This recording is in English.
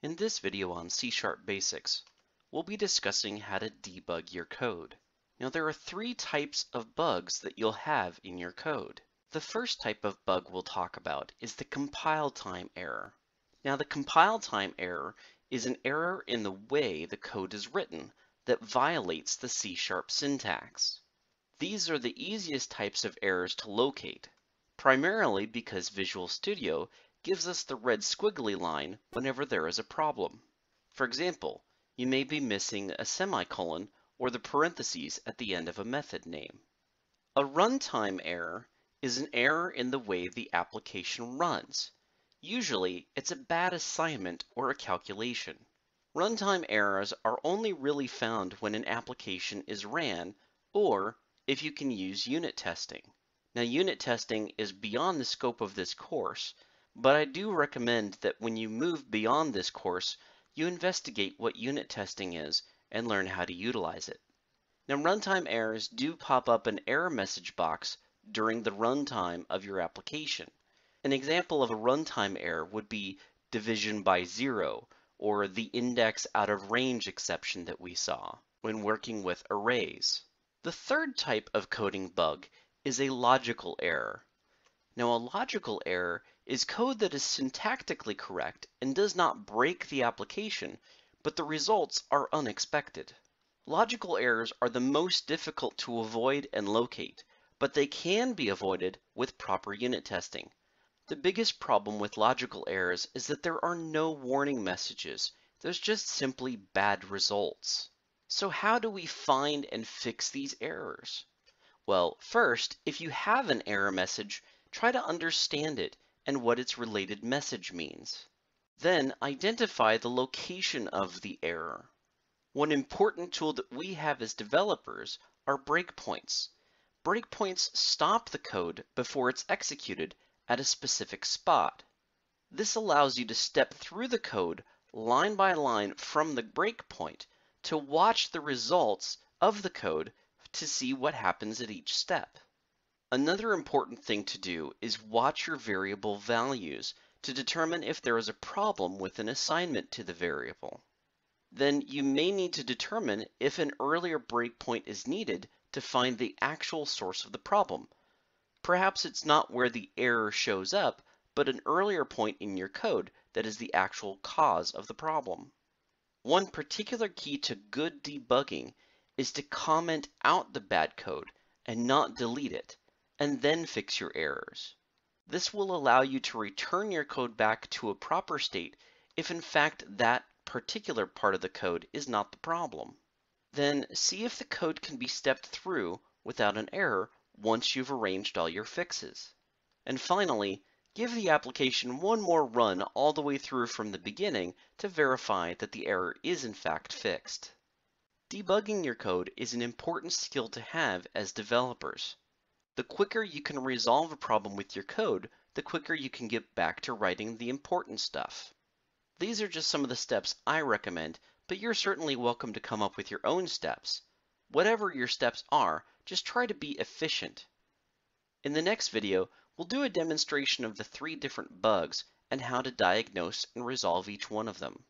In this video on C-Sharp Basics, we'll be discussing how to debug your code. Now there are three types of bugs that you'll have in your code. The first type of bug we'll talk about is the compile time error. Now the compile time error is an error in the way the code is written that violates the C-Sharp syntax. These are the easiest types of errors to locate, primarily because Visual Studio gives us the red squiggly line whenever there is a problem. For example, you may be missing a semicolon or the parentheses at the end of a method name. A runtime error is an error in the way the application runs. Usually, it's a bad assignment or a calculation. Runtime errors are only really found when an application is ran or if you can use unit testing. Now unit testing is beyond the scope of this course, but I do recommend that when you move beyond this course, you investigate what unit testing is and learn how to utilize it. Now runtime errors do pop up an error message box during the runtime of your application. An example of a runtime error would be division by zero or the index out of range exception that we saw when working with arrays. The third type of coding bug is a logical error. Now a logical error is code that is syntactically correct and does not break the application, but the results are unexpected. Logical errors are the most difficult to avoid and locate, but they can be avoided with proper unit testing. The biggest problem with logical errors is that there are no warning messages. There's just simply bad results. So how do we find and fix these errors? Well, first, if you have an error message, try to understand it and what its related message means. Then identify the location of the error. One important tool that we have as developers are breakpoints. Breakpoints stop the code before it's executed at a specific spot. This allows you to step through the code line by line from the breakpoint to watch the results of the code to see what happens at each step. Another important thing to do is watch your variable values to determine if there is a problem with an assignment to the variable. Then you may need to determine if an earlier breakpoint is needed to find the actual source of the problem. Perhaps it's not where the error shows up, but an earlier point in your code that is the actual cause of the problem. One particular key to good debugging is to comment out the bad code and not delete it and then fix your errors. This will allow you to return your code back to a proper state if in fact that particular part of the code is not the problem. Then see if the code can be stepped through without an error once you've arranged all your fixes. And finally, give the application one more run all the way through from the beginning to verify that the error is in fact fixed. Debugging your code is an important skill to have as developers. The quicker you can resolve a problem with your code, the quicker you can get back to writing the important stuff. These are just some of the steps I recommend, but you're certainly welcome to come up with your own steps. Whatever your steps are, just try to be efficient. In the next video, we'll do a demonstration of the three different bugs and how to diagnose and resolve each one of them.